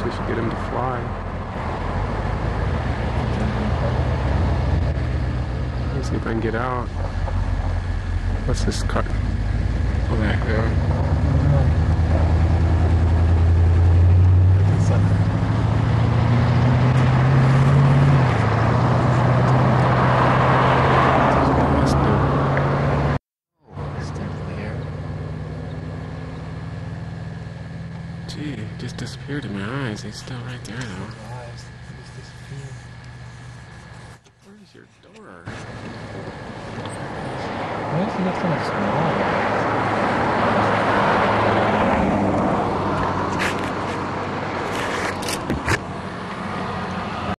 actually should get him to fly. Let's see if I can get out. What's this cut? Oh, there Gee, it just disappeared in my eyes. He's still right there, though. Where's your door? Why is he of small?